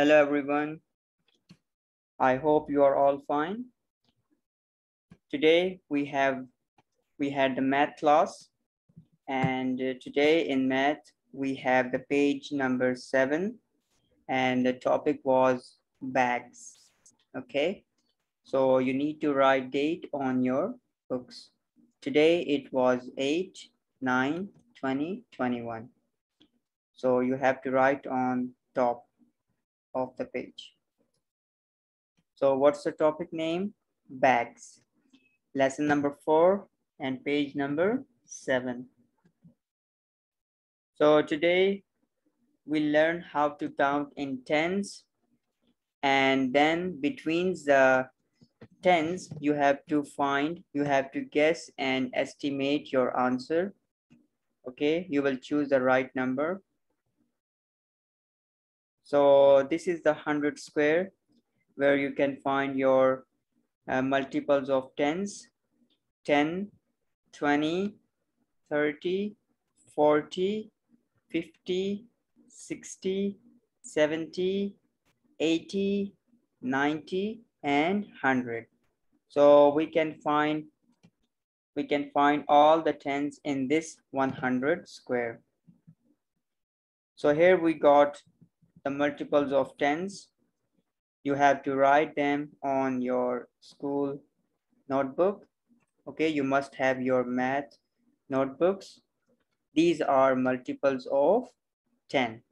Hello, everyone. I hope you are all fine. Today we have we had the math class and uh, today in math we have the page number seven and the topic was bags. Okay, so you need to write date on your books. Today it was 8, 9, 20, 21. So you have to write on top of the page. So what's the topic name? Bags. Lesson number four and page number seven. So today we learn how to count in tens and then between the tens you have to find, you have to guess and estimate your answer. Okay, you will choose the right number so this is the 100 square where you can find your uh, multiples of tens, 10, 20, 30, 40, 50, 60, 70, 80, 90, and 100. So we can find we can find all the tens in this 100 square. So here we got the multiples of tens. You have to write them on your school notebook. Okay, you must have your math notebooks. These are multiples of 10.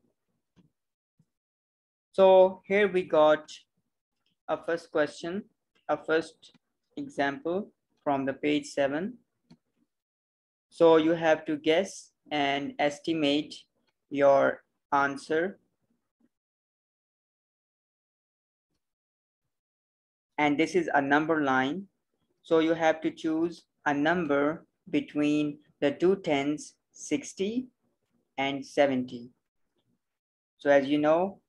So here we got a first question, a first example from the page seven. So you have to guess and estimate your answer and this is a number line. So you have to choose a number between the two tens, 60 and 70. So as you know,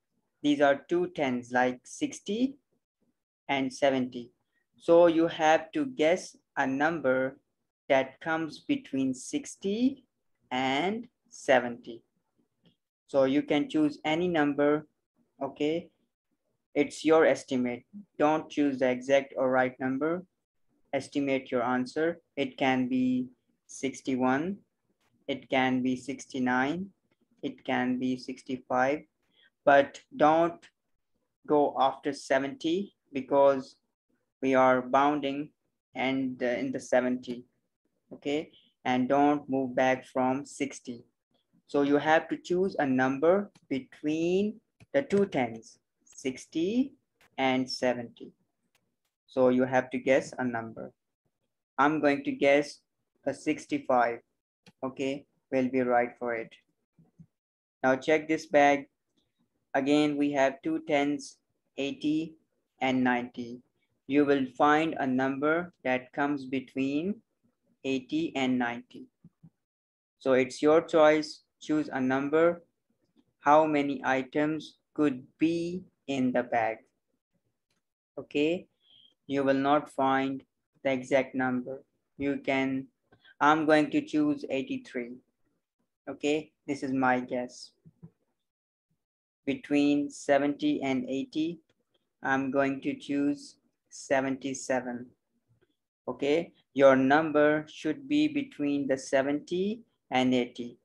these are two tens like 60 and 70. So you have to guess a number that comes between 60 and 70. So you can choose any number, okay? It's your estimate. Don't choose the exact or right number. Estimate your answer. It can be 61. It can be 69. It can be 65. But don't go after 70 because we are bounding and uh, in the 70. Okay. And don't move back from 60. So you have to choose a number between the two tens. 60 and 70. So you have to guess a number. I'm going to guess a 65. Okay, we'll be right for it. Now check this bag. Again, we have two tens, 80 and 90. You will find a number that comes between 80 and 90. So it's your choice. Choose a number. How many items could be in the bag. Okay, you will not find the exact number. You can, I'm going to choose 83. Okay, this is my guess. Between 70 and 80, I'm going to choose 77. Okay, your number should be between the 70 and 80.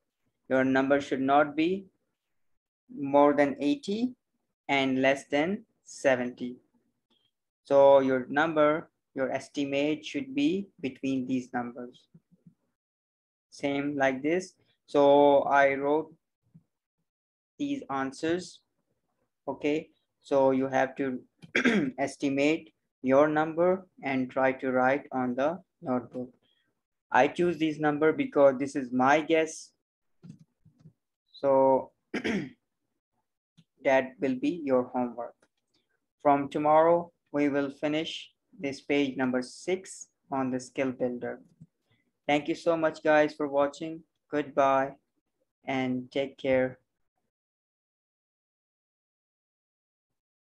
Your number should not be more than 80 and less than 70. So your number, your estimate should be between these numbers. Same like this. So I wrote these answers. Okay, so you have to estimate your number and try to write on the notebook. I choose this number because this is my guess. So that will be your homework. From tomorrow, we will finish this page number six on the skill builder. Thank you so much guys for watching. Goodbye and take care.